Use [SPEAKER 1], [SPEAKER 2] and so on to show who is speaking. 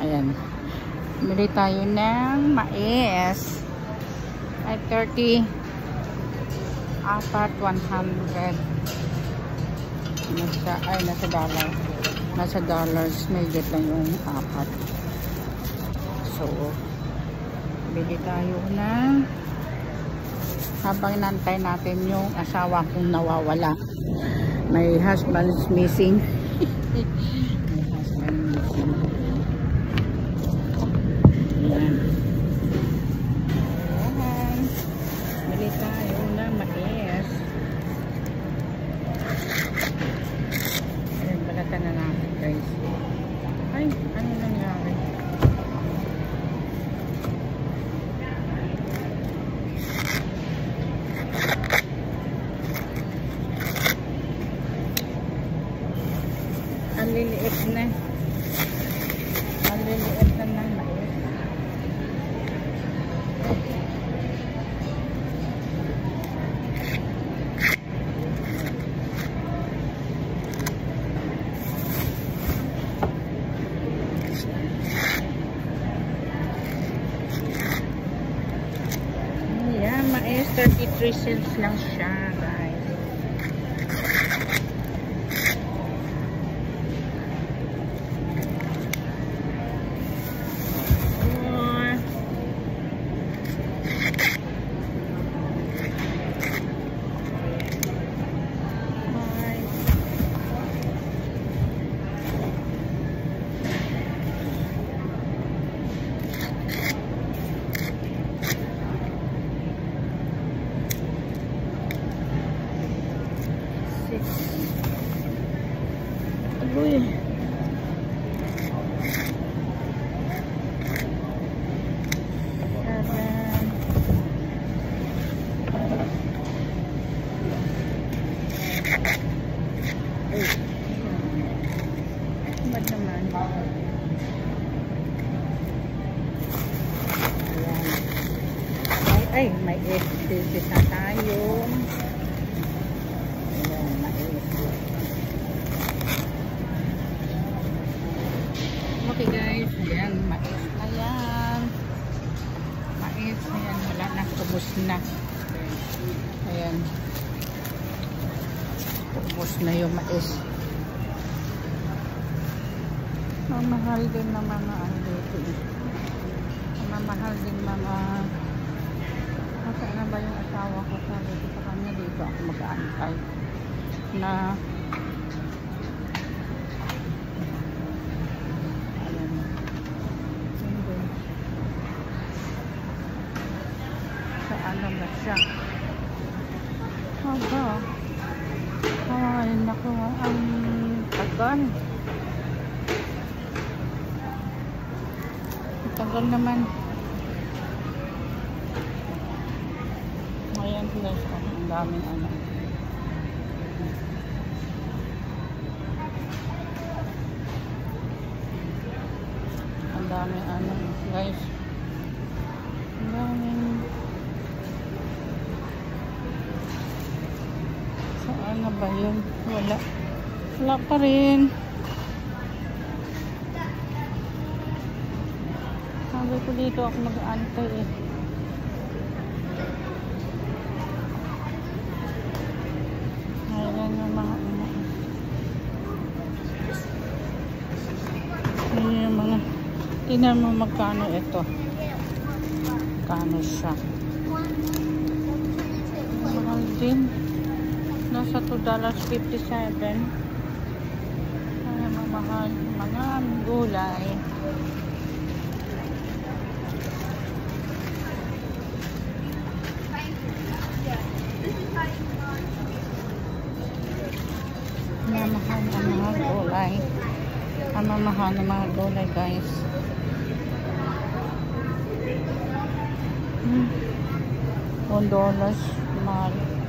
[SPEAKER 1] Ayan. Bili tayo ng mais. Ay, 30. Apat, 100. Nasa, ay, nasa dollar. Nasa dollars. Medyo lang yung apat. So, bili tayo ng habang nantay natin yung asawa kong nawawala. My husband's missing. My husband missing. Ayan. Ayan. Bili tayo ng mais. Na guys. Ay, ano nangyari? Ang liliit na. Ang liliit na ng mais. Ayan, mais 33 cents lang siya, guys. Agoy. Seven. Eight. Ba't naman? Ayan. Ay, ay, may 8 pieces na tayo. Ayan, mais. Okay guys, ayan, mais na yan. Mais na yan, wala na. Ayan. Tubos na yung mais. Mamahal din na mga ano dito eh. Mamahal din mga Nasa na ba yung asawa ko sabi ko sa kanya dito ako mag-aantay na alam hindi sa ano ba siya. Haba ay naku ang tagal. Tagal naman. Ayan guys, ang daming ano. Ang daming ano, guys. Ang daming Saan na ba yun? Wala. Wala pa rin. Sabi ko dito ako mag-aantay eh. Ayan mga ano. Ayan mo magkano ito. Magkano siya. Mahal din. Nasa $2.57. Ay, mamahal. Mga gulay. Mamahal ang mga gulay. Ang mamahal ng mga gulay, guys. Hmm. One dollars. Mahal.